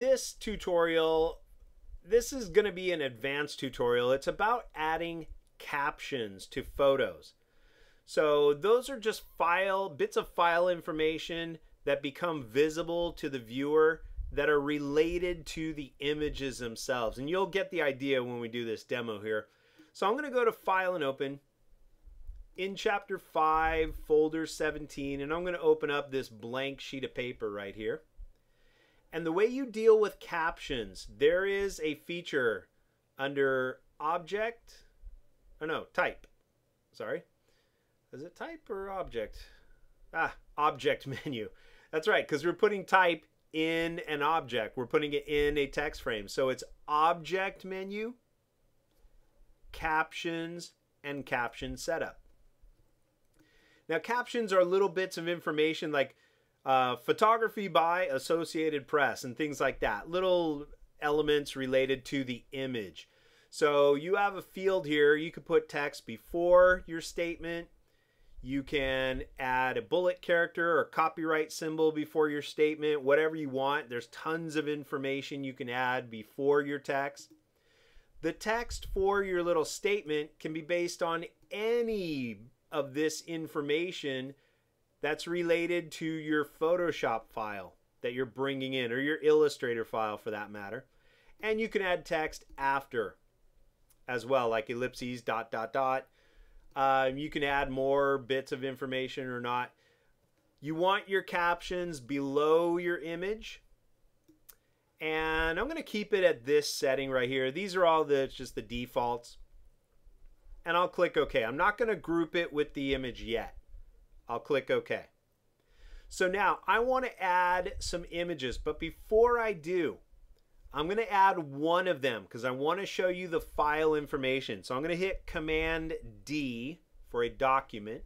this tutorial, this is going to be an advanced tutorial. It's about adding captions to photos. So those are just file bits of file information that become visible to the viewer that are related to the images themselves. And you'll get the idea when we do this demo here. So I'm going to go to File and Open in Chapter 5, Folder 17, and I'm going to open up this blank sheet of paper right here. And the way you deal with captions, there is a feature under Object, oh no, Type, sorry. Is it Type or Object? Ah, Object menu. That's right, because we're putting type in an object. We're putting it in a text frame. So it's Object menu, Captions, and Caption Setup. Now, captions are little bits of information like uh, photography by Associated Press and things like that. Little elements related to the image. So you have a field here. You could put text before your statement. You can add a bullet character or copyright symbol before your statement, whatever you want. There's tons of information you can add before your text. The text for your little statement can be based on any of this information that's related to your Photoshop file that you're bringing in, or your Illustrator file for that matter. And you can add text after as well, like ellipses, dot, dot, dot. Um, you can add more bits of information or not. You want your captions below your image. And I'm going to keep it at this setting right here. These are all the just the defaults and I'll click OK. I'm not going to group it with the image yet. I'll click OK. So now I want to add some images, but before I do, I'm going to add one of them because I want to show you the file information. So I'm going to hit Command D for a document.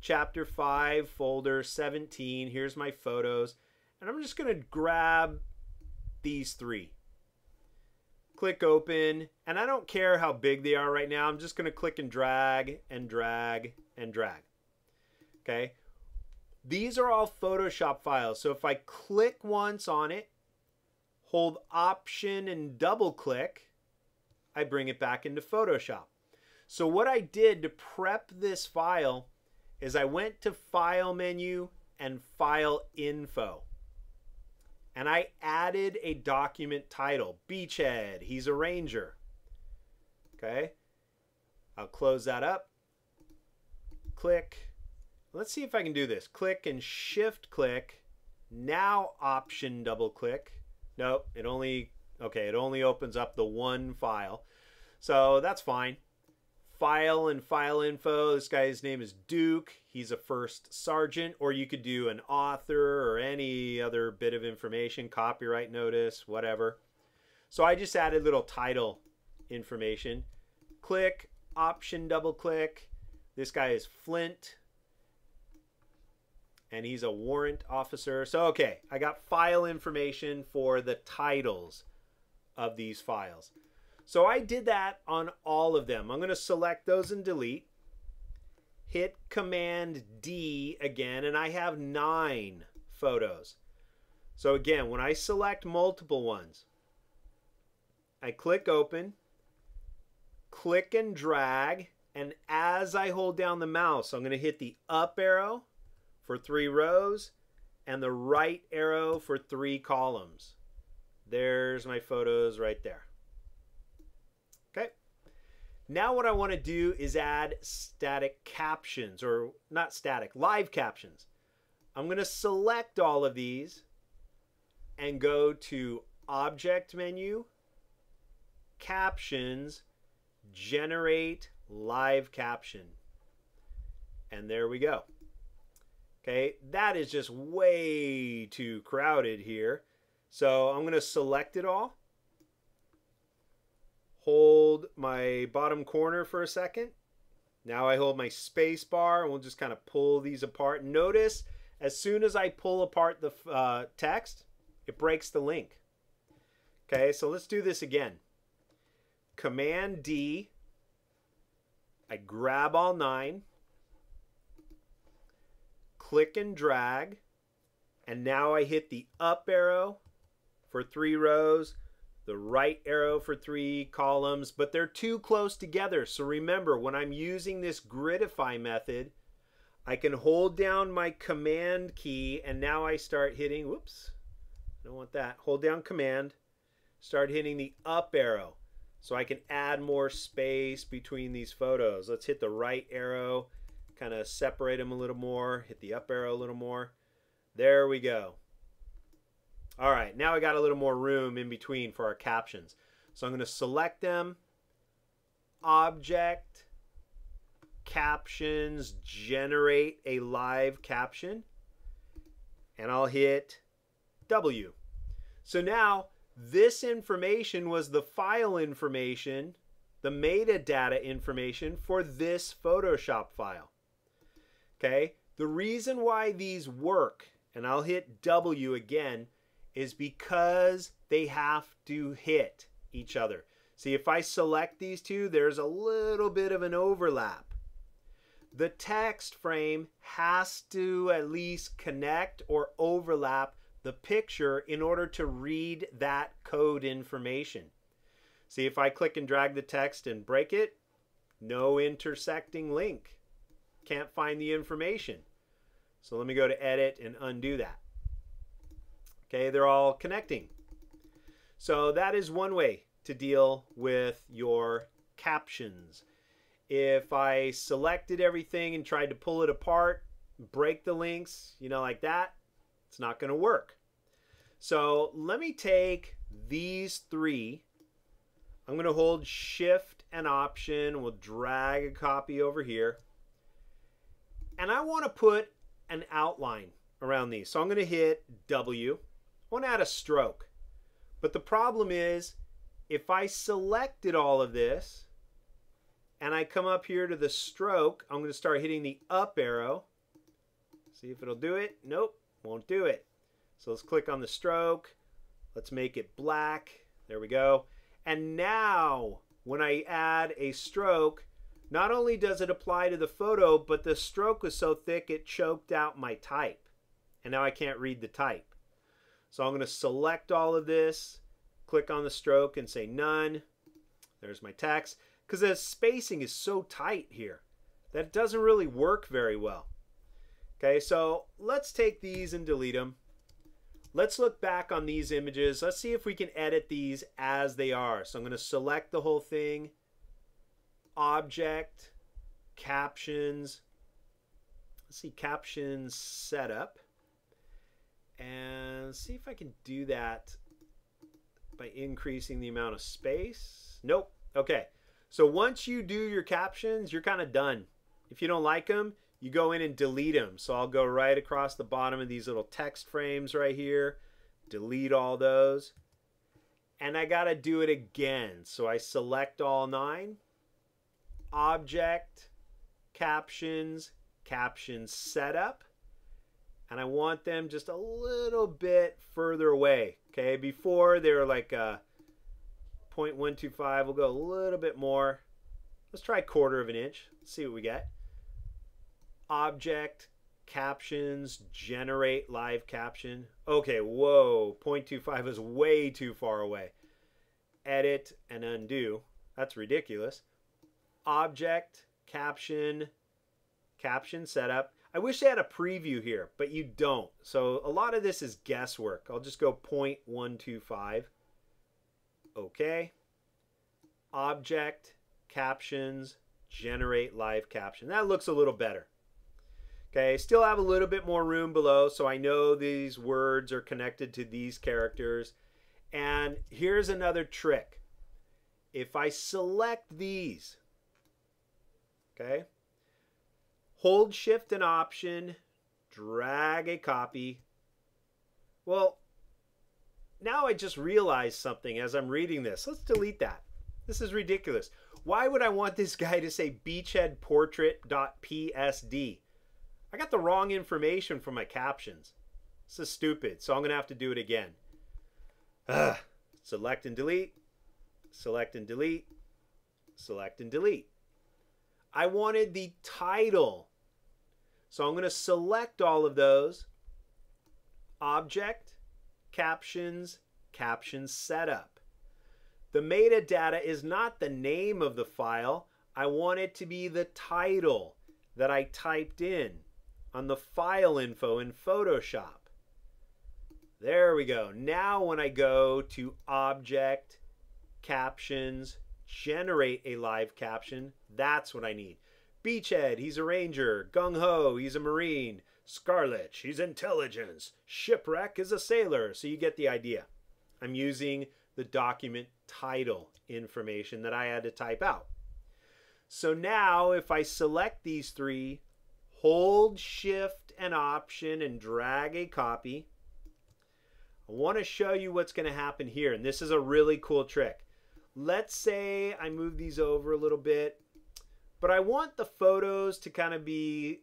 Chapter 5, folder 17. Here's my photos. And I'm just going to grab these three click open, and I don't care how big they are right now. I'm just going to click and drag and drag and drag. Okay. These are all Photoshop files. So if I click once on it, hold Option and double click, I bring it back into Photoshop. So what I did to prep this file is I went to File menu and File Info and I added a document title, Beachhead, he's a ranger. Okay, I'll close that up. Click. Let's see if I can do this. Click and shift click. Now option double click. Nope, it only, okay, it only opens up the one file. So that's fine file and file info. This guy's name is Duke. He's a first sergeant, or you could do an author or any other bit of information, copyright notice, whatever. So I just added little title information. Click, option double click. This guy is Flint. And he's a warrant officer. So, okay, I got file information for the titles of these files. So I did that on all of them. I'm going to select those and delete. Hit Command D again, and I have nine photos. So again, when I select multiple ones, I click open, click and drag, and as I hold down the mouse, I'm going to hit the up arrow for three rows and the right arrow for three columns. There's my photos right there. Okay. Now what I want to do is add static captions, or not static, live captions. I'm going to select all of these and go to Object menu, Captions, Generate Live Caption. And there we go. Okay, that is just way too crowded here. So I'm going to select it all hold my bottom corner for a second. Now I hold my space bar and we'll just kind of pull these apart. Notice as soon as I pull apart the uh, text, it breaks the link. Okay, so let's do this again. Command D. I grab all nine, click and drag, and now I hit the up arrow for three rows, the right arrow for three columns, but they're too close together. So remember, when I'm using this gridify method, I can hold down my command key and now I start hitting, whoops, I don't want that. Hold down command, start hitting the up arrow so I can add more space between these photos. Let's hit the right arrow, kind of separate them a little more, hit the up arrow a little more. There we go. All right, now I got a little more room in between for our captions. So I'm going to select them, object, captions, generate a live caption, and I'll hit W. So now this information was the file information, the metadata information for this Photoshop file. Okay, the reason why these work, and I'll hit W again, is because they have to hit each other. See, if I select these two, there's a little bit of an overlap. The text frame has to at least connect or overlap the picture in order to read that code information. See, if I click and drag the text and break it, no intersecting link. Can't find the information. So let me go to edit and undo that. Okay, they're all connecting. So that is one way to deal with your captions. If I selected everything and tried to pull it apart, break the links, you know, like that, it's not going to work. So let me take these three. I'm going to hold shift and option. We'll drag a copy over here. And I want to put an outline around these. So I'm going to hit W. I want to add a stroke. But the problem is if I selected all of this and I come up here to the stroke, I'm going to start hitting the up arrow. See if it'll do it. Nope. Won't do it. So let's click on the stroke. Let's make it black. There we go. And now when I add a stroke, not only does it apply to the photo, but the stroke was so thick it choked out my type. And now I can't read the type. So I'm going to select all of this, click on the stroke and say none. There's my text. Because the spacing is so tight here that it doesn't really work very well. Okay, so let's take these and delete them. Let's look back on these images. Let's see if we can edit these as they are. So I'm going to select the whole thing, object, captions. Let's see, captions setup. And see if I can do that by increasing the amount of space. Nope. Okay. So once you do your captions, you're kind of done. If you don't like them, you go in and delete them. So I'll go right across the bottom of these little text frames right here, delete all those. And I got to do it again. So I select all nine, object, captions, caption setup. And I want them just a little bit further away. Okay, before they were like uh, 0.125. We'll go a little bit more. Let's try a quarter of an inch. Let's see what we get object captions generate live caption. Okay, whoa, 0.25 is way too far away. Edit and undo. That's ridiculous. Object caption caption setup. I wish they had a preview here, but you don't. So a lot of this is guesswork. I'll just go 0.125. Okay. Object captions generate live caption. That looks a little better. Okay, still have a little bit more room below, so I know these words are connected to these characters. And here's another trick. If I select these, okay, hold shift and option, drag a copy. Well, now I just realized something as I'm reading this. Let's delete that. This is ridiculous. Why would I want this guy to say beachheadportrait.psd? I got the wrong information for my captions. This is stupid, so I'm going to have to do it again. Ugh. Select and delete. Select and delete. Select and delete. I wanted the title. So I'm going to select all of those. Object, captions, caption setup. The metadata is not the name of the file. I want it to be the title that I typed in on the file info in Photoshop. There we go. Now when I go to Object, Captions, Generate a live caption, that's what I need. Beachhead, he's a ranger. Gung Ho, he's a marine. Scarlet, she's intelligence. Shipwreck is a sailor. So you get the idea. I'm using the document title information that I had to type out. So now if I select these three, hold shift and option and drag a copy, I want to show you what's going to happen here. And this is a really cool trick. Let's say I move these over a little bit, but I want the photos to kind of be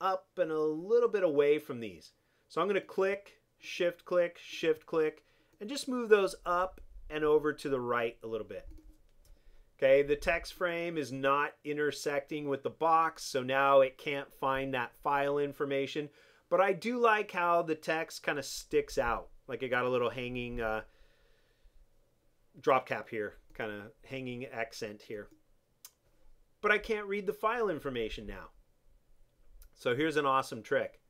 up and a little bit away from these. So I'm going to click, shift click, shift click, and just move those up and over to the right a little bit. Okay, the text frame is not intersecting with the box, so now it can't find that file information. But I do like how the text kind of sticks out. Like it got a little hanging uh, drop cap here, kind of hanging accent here. But I can't read the file information now. So here's an awesome trick.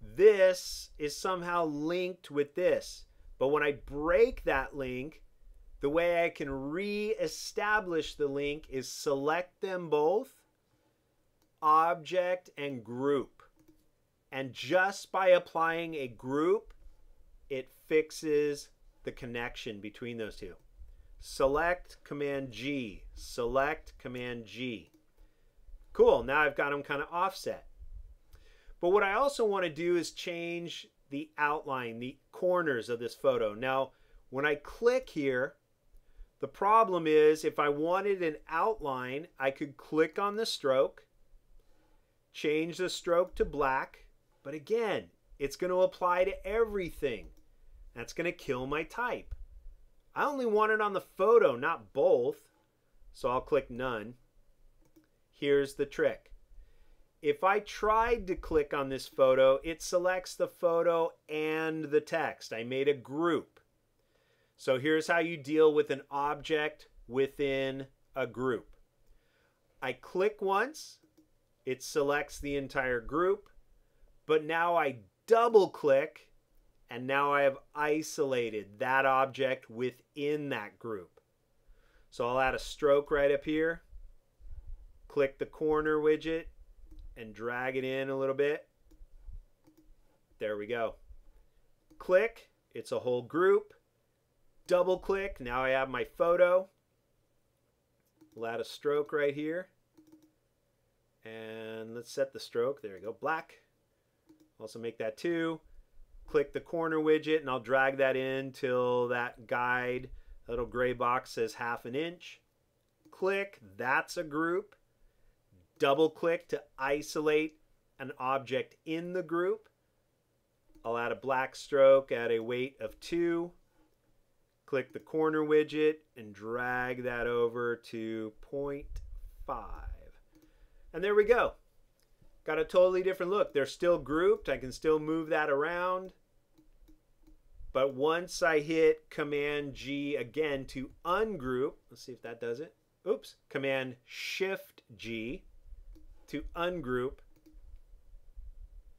This is somehow linked with this. But when I break that link, the way I can re-establish the link is select them both, object and group. And just by applying a group, it fixes the connection between those two. Select Command G, select Command G. Cool, now I've got them kind of offset. But what I also want to do is change the outline, the corners of this photo. Now, when I click here, the problem is if I wanted an outline, I could click on the stroke, change the stroke to black, but again, it's going to apply to everything. That's going to kill my type. I only want it on the photo, not both. So I'll click none. Here's the trick. If I tried to click on this photo, it selects the photo and the text. I made a group. So here's how you deal with an object within a group. I click once, it selects the entire group, but now I double click and now I have isolated that object within that group. So I'll add a stroke right up here, click the corner widget, and drag it in a little bit. There we go. Click, it's a whole group. Double click, now I have my photo. We'll add a stroke right here. And let's set the stroke, there we go, black. Also make that two. Click the corner widget and I'll drag that in till that guide, little gray box says half an inch. Click, that's a group double click to isolate an object in the group. I'll add a black stroke at a weight of 2. Click the corner widget and drag that over to 0.5. And there we go. Got a totally different look. They're still grouped. I can still move that around. But once I hit Command G again to ungroup, let's see if that does it. Oops, Command Shift G to ungroup,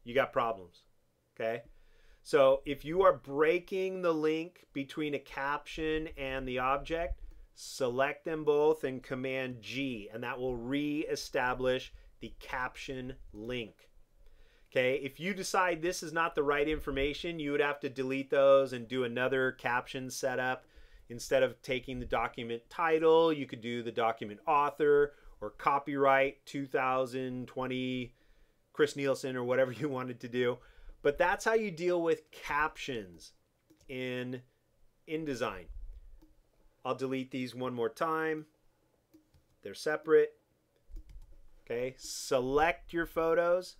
you got problems. Okay? So if you are breaking the link between a caption and the object, select them both and Command G, and that will re-establish the caption link. Okay, if you decide this is not the right information, you would have to delete those and do another caption setup. Instead of taking the document title, you could do the document author or copyright 2020 Chris Nielsen or whatever you wanted to do. But that's how you deal with captions in InDesign. I'll delete these one more time. They're separate. Okay, select your photos.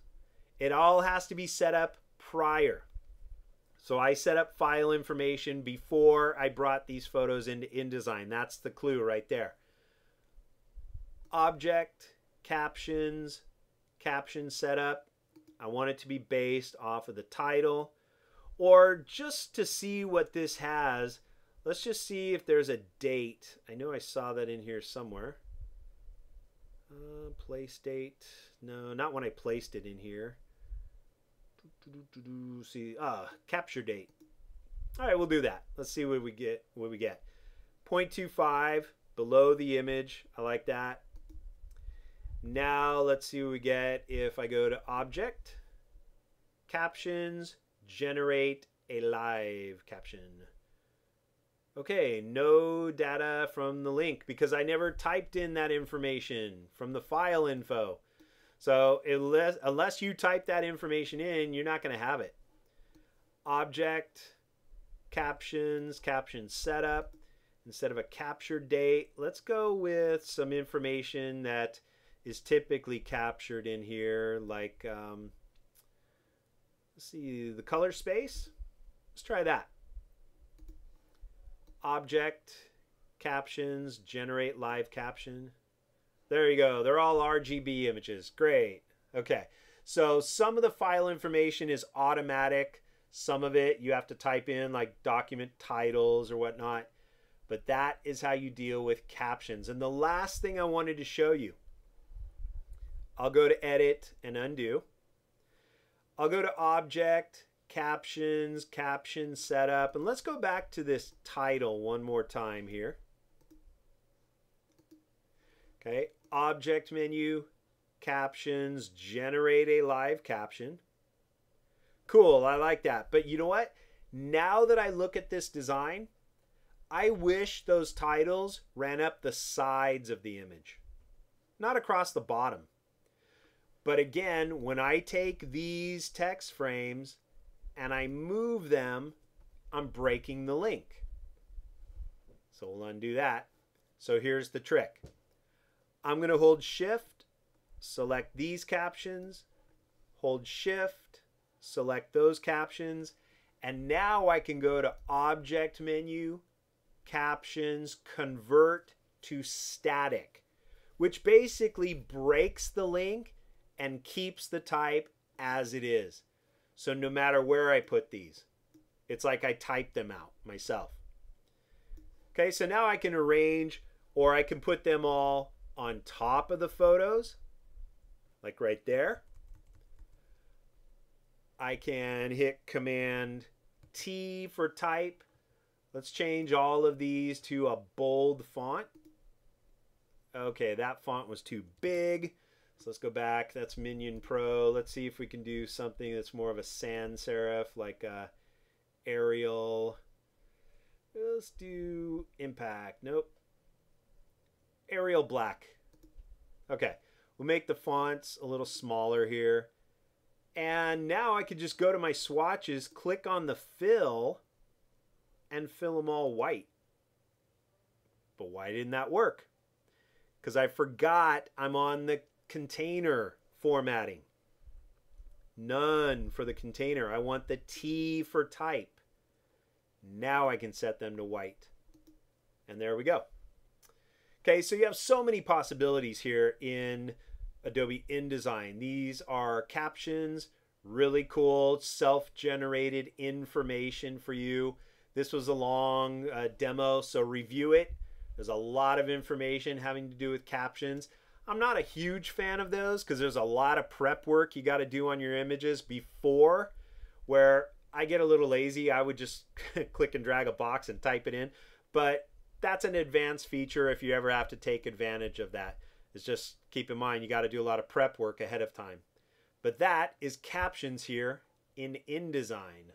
It all has to be set up prior. So I set up file information before I brought these photos into InDesign. That's the clue right there object, captions, caption setup. I want it to be based off of the title. Or just to see what this has, let's just see if there's a date. I know I saw that in here somewhere. Uh, place date. No, not when I placed it in here. See, ah, capture date. All right, we'll do that. Let's see what we get. What we get. 0.25 below the image. I like that. Now let's see what we get if I go to Object, Captions, Generate a Live Caption. Okay, no data from the link because I never typed in that information from the file info. So unless, unless you type that information in, you're not going to have it. Object, captions, caption setup. Instead of a capture date, let's go with some information that is typically captured in here, like, um, let's see, the color space. Let's try that. Object, captions, generate live caption. There you go. They're all RGB images. Great. Okay. So some of the file information is automatic. Some of it you have to type in like document titles or whatnot. But that is how you deal with captions. And the last thing I wanted to show you, I'll go to edit and undo. I'll go to object, captions, caption setup. And let's go back to this title one more time here. Okay, object menu, captions, generate a live caption. Cool, I like that. But you know what? Now that I look at this design, I wish those titles ran up the sides of the image, not across the bottom. But again, when I take these text frames and I move them, I'm breaking the link. So we'll undo that. So here's the trick. I'm going to hold shift, select these captions, hold shift, select those captions, and now I can go to object menu, captions, convert to static, which basically breaks the link and keeps the type as it is. So no matter where I put these, it's like I typed them out myself. Okay, so now I can arrange or I can put them all on top of the photos, like right there. I can hit Command T for type. Let's change all of these to a bold font. Okay, that font was too big. So let's go back. That's Minion Pro. Let's see if we can do something that's more of a sans serif, like uh, Arial. Let's do Impact. Nope. Arial Black. Okay, we'll make the fonts a little smaller here. And now I could just go to my swatches, click on the fill, and fill them all white. But why didn't that work? Because I forgot I'm on the container formatting. None for the container. I want the T for type. Now I can set them to white. And there we go. Okay, so you have so many possibilities here in Adobe InDesign. These are captions, really cool, self-generated information for you. This was a long uh, demo, so review it. There's a lot of information having to do with captions. I'm not a huge fan of those because there's a lot of prep work you got to do on your images before where I get a little lazy. I would just click and drag a box and type it in. But that's an advanced feature if you ever have to take advantage of that. Is just keep in mind you got to do a lot of prep work ahead of time. But that is captions here in InDesign.